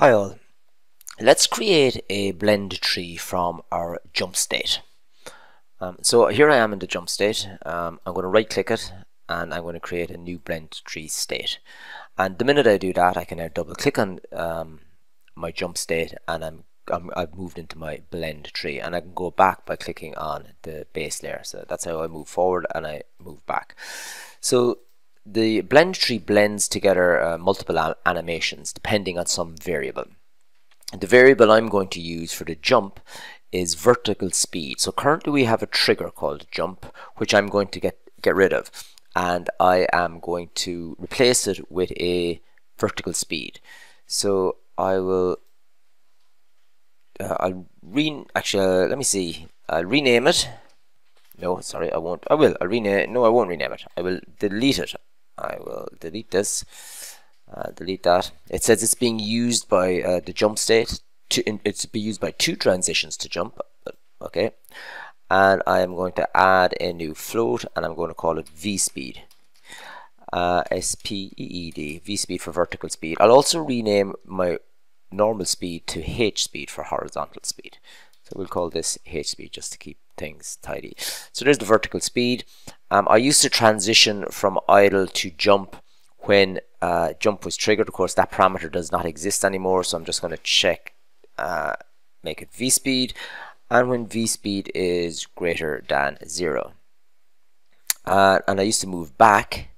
Hi all. Let's create a blend tree from our jump state. Um, so here I am in the jump state. Um, I'm going to right click it and I'm going to create a new blend tree state. And the minute I do that I can now double click on um, my jump state and I'm, i have moved into my blend tree and I can go back by clicking on the base layer. So that's how I move forward and I move back. So the blend tree blends together uh, multiple animations depending on some variable. The variable I'm going to use for the jump is vertical speed. So currently we have a trigger called jump, which I'm going to get, get rid of. And I am going to replace it with a vertical speed. So I will, uh, I'll re, actually, uh, let me see, I'll rename it. No, sorry, I won't, I will, I'll rename it, no, I won't rename it. I will delete it. I will delete this. Uh, delete that. It says it's being used by uh, the jump state. To, in, it's be used by two transitions to jump. Okay, and I am going to add a new float, and I'm going to call it v speed. Uh, S P E E D v speed for vertical speed. I'll also rename my normal speed to h speed for horizontal speed. So we'll call this h speed just to keep things tidy. So there's the vertical speed. Um, I used to transition from idle to jump when uh, jump was triggered. Of course, that parameter does not exist anymore, so I'm just going to check, uh, make it v-speed, and when v-speed is greater than 0. Uh, and I used to move back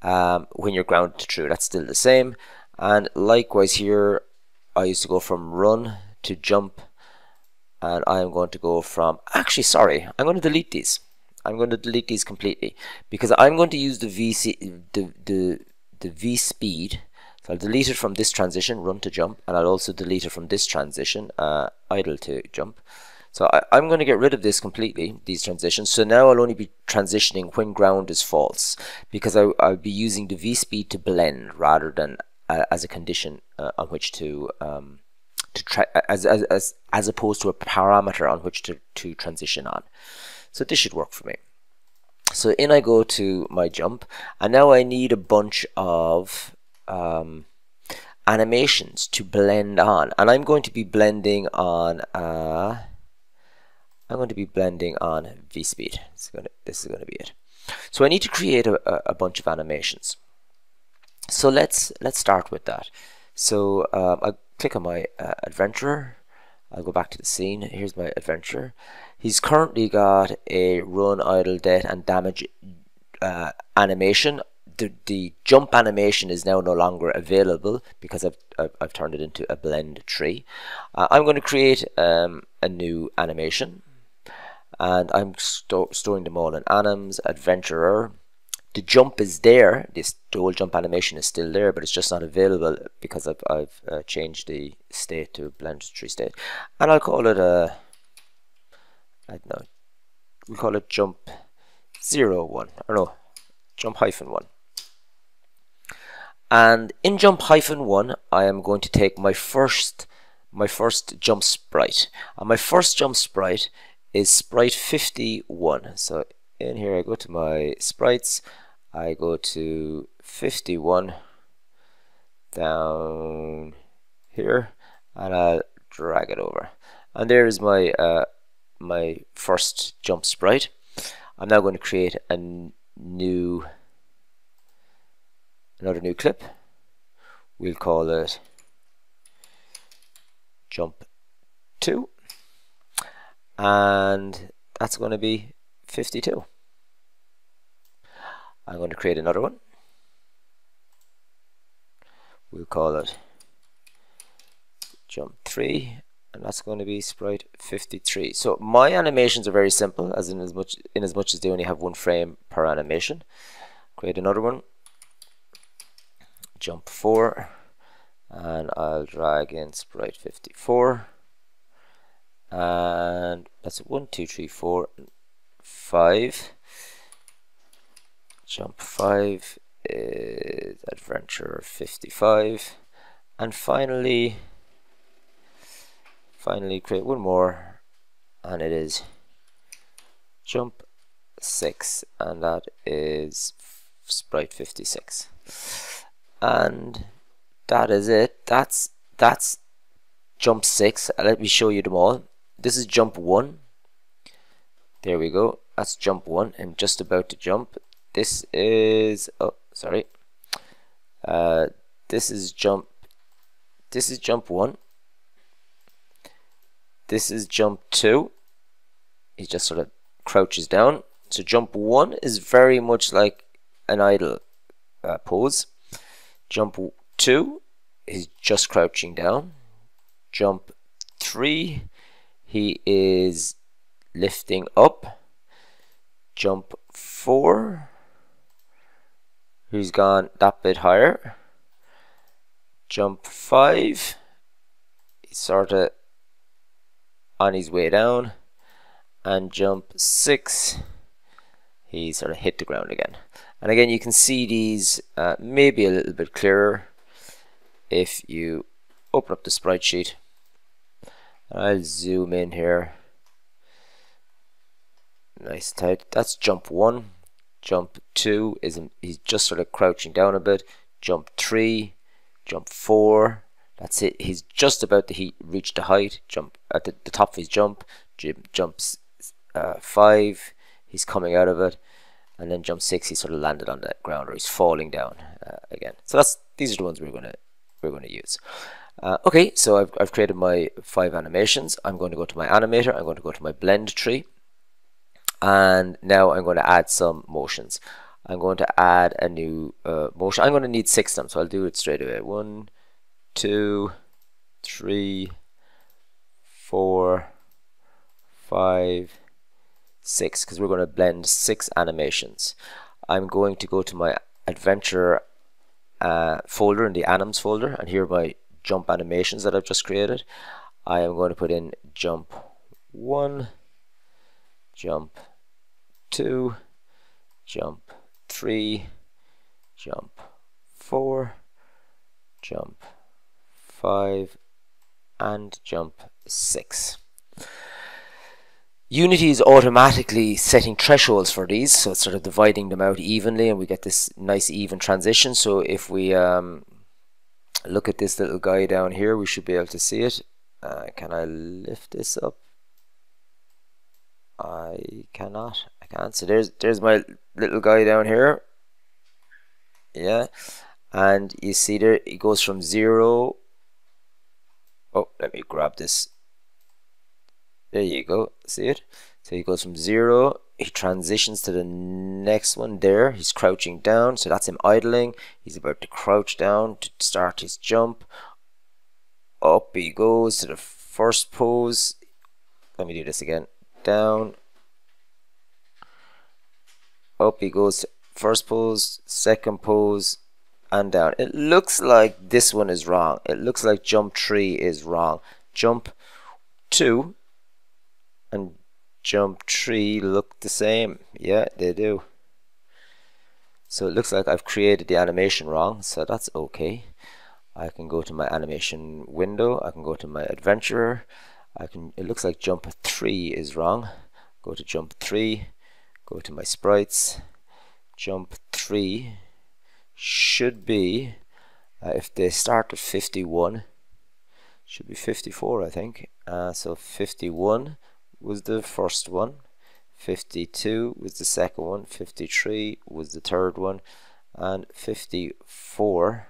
um, when you're grounded to true. That's still the same. And likewise here, I used to go from run to jump, and I'm going to go from, actually, sorry, I'm going to delete these. I'm going to delete these completely because I'm going to use the VC the the the V speed. So I'll delete it from this transition, run to jump, and I'll also delete it from this transition, uh, idle to jump. So I, am going to get rid of this completely, these transitions. So now I'll only be transitioning when ground is false because I, will be using the V speed to blend rather than uh, as a condition uh, on which to um, to as, as as as opposed to a parameter on which to to transition on. So this should work for me. So in I go to my jump, and now I need a bunch of um, animations to blend on, and I'm going to be blending on. Uh, I'm going to be blending on V-speed. This is going to be it. So I need to create a, a bunch of animations. So let's let's start with that. So um, I click on my uh, adventurer. I'll go back to the scene. Here's my adventurer. He's currently got a run, idle, death, and damage uh, animation. The, the jump animation is now no longer available because I've, I've, I've turned it into a blend tree. Uh, I'm going to create um, a new animation and I'm sto storing them all in anims, adventurer. The jump is there, this the old jump animation is still there, but it's just not available because I've, I've uh, changed the state to blend tree state. And I'll call it a I don't know, we call it jump 0, 1, or no, jump hyphen 1. And in jump hyphen 1, I am going to take my first my first jump sprite. And my first jump sprite is sprite 51. So in here I go to my sprites, I go to 51 down here and I'll drag it over. And there is my uh, my first jump sprite. I'm now going to create a new another new clip. We'll call it jump 2 and that's going to be 52. I'm going to create another one. We'll call it jump 3 and that's going to be sprite 53 so my animations are very simple as in as much in as much as they only have one frame per animation. Create another one. Jump 4 and I'll drag in sprite 54 and that's 1 2 3 4 5 jump 5 is adventure 55 and finally finally create one more and it is jump 6 and that is sprite 56 and that is it. That's that's jump 6 uh, let me show you them all. This is jump 1 there we go. That's jump 1 I'm just about to jump this is oh sorry. Uh, this is jump this is jump 1 this is jump 2 he just sort of crouches down. So jump 1 is very much like an idle uh, pose. Jump 2 is just crouching down. Jump 3 he is lifting up. Jump 4 he's gone that bit higher? Jump 5 he's sort of on his way down. And jump 6 he sort of hit the ground again. And again you can see these uh, maybe a little bit clearer if you open up the sprite sheet I'll zoom in here. Nice tight. That's jump 1 jump 2 is he's just sort of crouching down a bit jump 3 jump 4 that's it. He's just about to reach the height. Jump at the, the top of his jump. Jumps uh, five. He's coming out of it, and then jump six. He sort of landed on the ground, or he's falling down uh, again. So that's these are the ones we're gonna we're gonna use. Uh, okay, so I've, I've created my five animations. I'm going to go to my animator. I'm going to go to my blend tree, and now I'm going to add some motions. I'm going to add a new uh, motion. I'm going to need six of them, so I'll do it straight away. One, two, three, four, five, six, because we're going to blend six animations. I'm going to go to my adventure uh, folder in the anims folder, and here are my jump animations that I've just created. I am going to put in jump one, jump two, jump three, jump four, jump 5 and jump 6. Unity is automatically setting thresholds for these, so it's sort of dividing them out evenly and we get this nice even transition. So if we um, look at this little guy down here, we should be able to see it. Uh, can I lift this up? I cannot. Can't. So there's there's my little guy down here. Yeah, and you see there it goes from zero. Oh let me grab this. There you go. See it? So he goes from zero. He transitions to the next one there. He's crouching down. So that's him idling. He's about to crouch down to start his jump. Up he goes to the first pose. Let me do this again. Down up he goes first pose second pose and down. It looks like this one is wrong. It looks like jump 3 is wrong. Jump 2 and jump 3 look the same. Yeah, they do. So it looks like I've created the animation wrong, so that's okay. I can go to my animation window, I can go to my adventurer, I can it looks like jump 3 is wrong. Go to jump 3, go to my sprites, jump 3 should be uh, if they start at 51 should be 54 I think. Uh, so 51 was the first one. 52 was the second one. 53 was the third one. And 54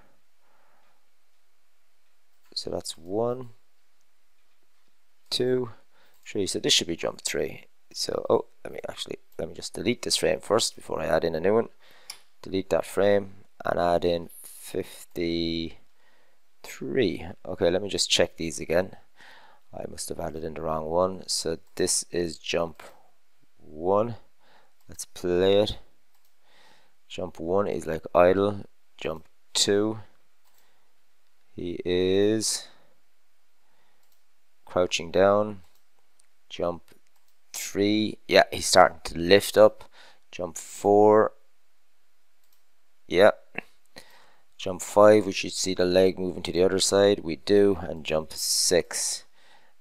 so that's one two three. So this should be jump three so oh let me actually let me just delete this frame first before I add in a new one. Delete that frame and add in 53 okay let me just check these again. I must have added in the wrong one. So this is jump 1 let's play it. Jump 1 is like idle. Jump 2 he is crouching down. Jump 3 yeah he's starting to lift up. Jump 4 yeah. Jump 5 we should see the leg moving to the other side. We do and jump 6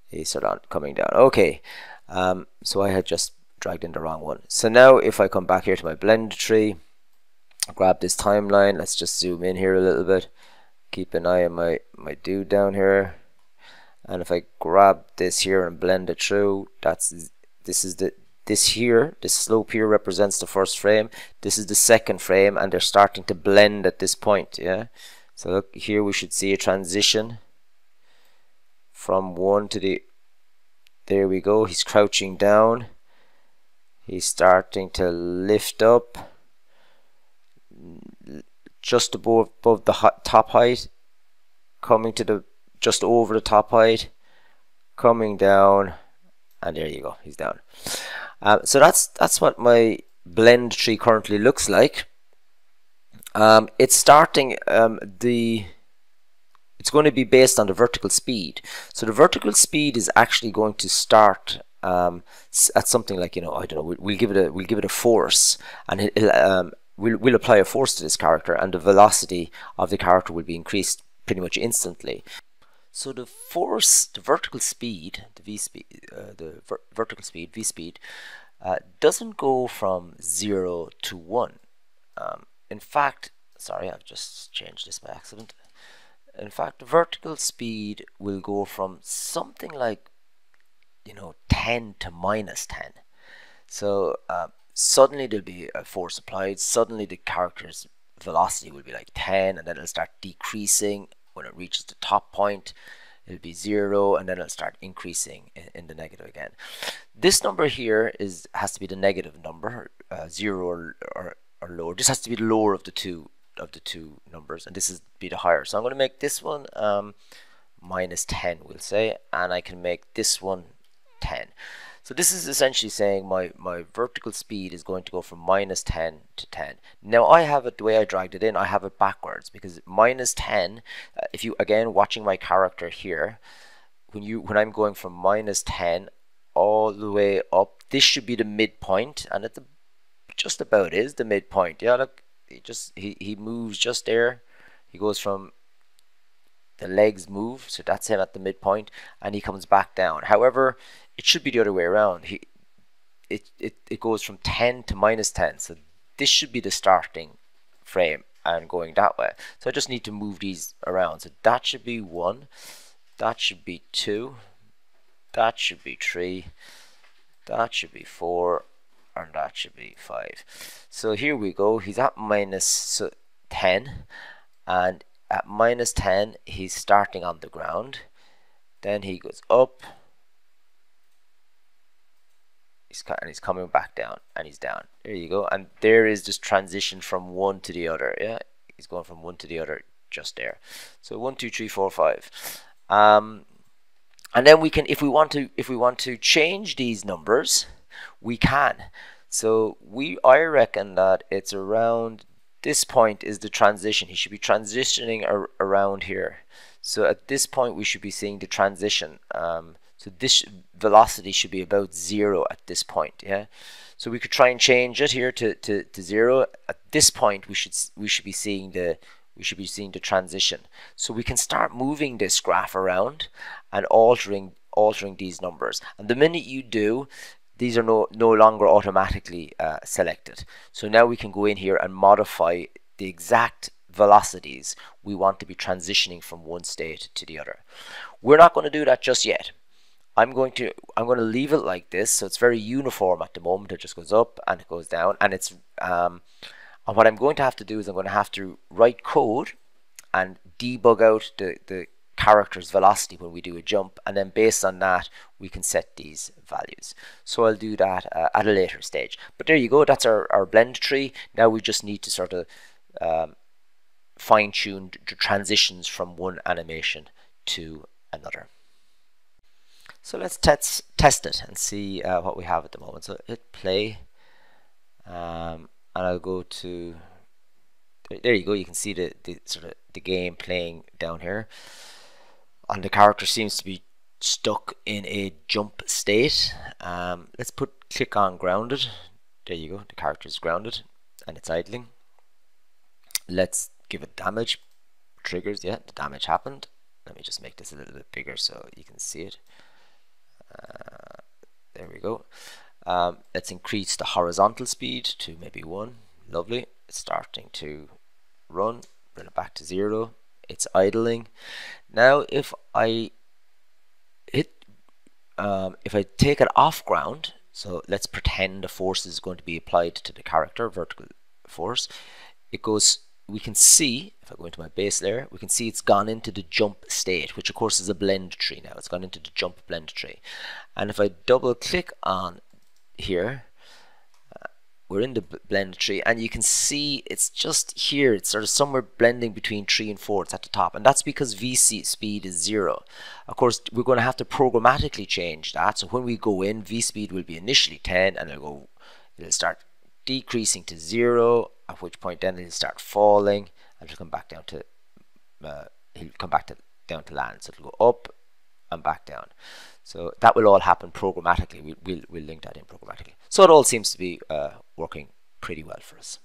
he's sort of coming down. Okay um, so I had just dragged in the wrong one. So now if I come back here to my blend tree grab this timeline let's just zoom in here a little bit. Keep an eye on my my dude down here. And if I grab this here and blend it through that's this is the this here this slope here represents the first frame. This is the second frame and they're starting to blend at this point yeah? So look here we should see a transition from one to the there we go he's crouching down. He's starting to lift up. Just above, above the top height coming to the just over the top height coming down and there you go. He's down. Um, so that's that's what my blend tree currently looks like. Um, it's starting um, the it's going to be based on the vertical speed. So the vertical speed is actually going to start um, at something like you know I don't know we'll, we'll, give it a we'll give it a force and it, um, we'll, we'll apply a force to this character and the velocity of the character will be increased pretty much instantly so the force, the vertical speed, the v speed, uh, the ver vertical speed, v speed, uh, doesn't go from zero to one. Um, in fact, sorry, I've just changed this by accident. In fact, the vertical speed will go from something like, you know, 10 to minus 10. So uh, suddenly there'll be a force applied. Suddenly the character's velocity will be like 10, and then it'll start decreasing when it reaches the top point it'll be zero and then it'll start increasing in, in the negative again. This number here is has to be the negative number uh, zero or, or, or lower. This has to be the lower of the two of the two numbers and this is be the higher. So I'm going to make this one um, minus 10 we'll say and I can make this one 10 so this is essentially saying my, my vertical speed is going to go from minus 10 to 10. Now I have it, the way I dragged it in, I have it backwards because minus 10, uh, if you, again, watching my character here, when you when I'm going from minus 10 all the way up, this should be the midpoint and it just about is the midpoint. Yeah, look, he just, he, he moves just there. He goes from the legs move, so that's him at the midpoint, and he comes back down. However, it should be the other way around. He, it, it, it goes from 10 to minus 10. So this should be the starting frame and going that way. So I just need to move these around. So that should be 1. That should be 2. That should be 3. That should be 4. And that should be 5. So here we go. He's at minus 10. And at minus 10, he's starting on the ground. Then he goes up. He's and he's coming back down and he's down. There you go. And there is this transition from one to the other. Yeah he's going from one to the other just there. So one two three four five. Um, and then we can if we want to if we want to change these numbers we can. So we I reckon that it's around this point is the transition he should be transitioning ar around here so at this point we should be seeing the transition um, so this velocity should be about zero at this point, yeah. So we could try and change it here to, to, to zero. At this point, we should we should be seeing the we should be seeing the transition. So we can start moving this graph around and altering altering these numbers. And the minute you do, these are no no longer automatically uh, selected. So now we can go in here and modify the exact velocities we want to be transitioning from one state to the other. We're not going to do that just yet. I'm going to I'm going to leave it like this so it's very uniform at the moment it just goes up and it goes down and it's um, and what I'm going to have to do is I'm going to have to write code and debug out the, the character's velocity when we do a jump and then based on that we can set these values so I'll do that uh, at a later stage but there you go that's our, our blend tree now we just need to sort of um, fine-tune the transitions from one animation to another so let's test test it and see uh, what we have at the moment. So hit play, um, and I'll go to. There you go. You can see the, the sort of the game playing down here, and the character seems to be stuck in a jump state. Um, let's put click on grounded. There you go. The character is grounded and it's idling. Let's give it damage triggers. Yeah, the damage happened. Let me just make this a little bit bigger so you can see it. Uh, there we go. Um, let's increase the horizontal speed to maybe 1. Lovely. It's starting to run. Bring it back to 0. It's idling. Now if I hit, um, if I take it off ground, so let's pretend a force is going to be applied to the character, vertical force, it goes, we can see, if I go into my base layer, we can see it's gone into the jump state, which of course is a blend tree now. It's gone into the jump blend tree. And if I double click on here, we're in the blend tree and you can see it's just here it's sort of somewhere blending between 3 and 4 it's at the top and that's because VC speed is 0 of course we're going to have to programmatically change that so when we go in V speed will be initially 10 and it'll go it'll start decreasing to 0 at which point then it'll start falling and it'll come back down to uh, he'll come back to down to land. So it'll go up and back down so that will all happen programmatically. We, will we'll link that in programmatically. So it all seems to be uh, working pretty well for us.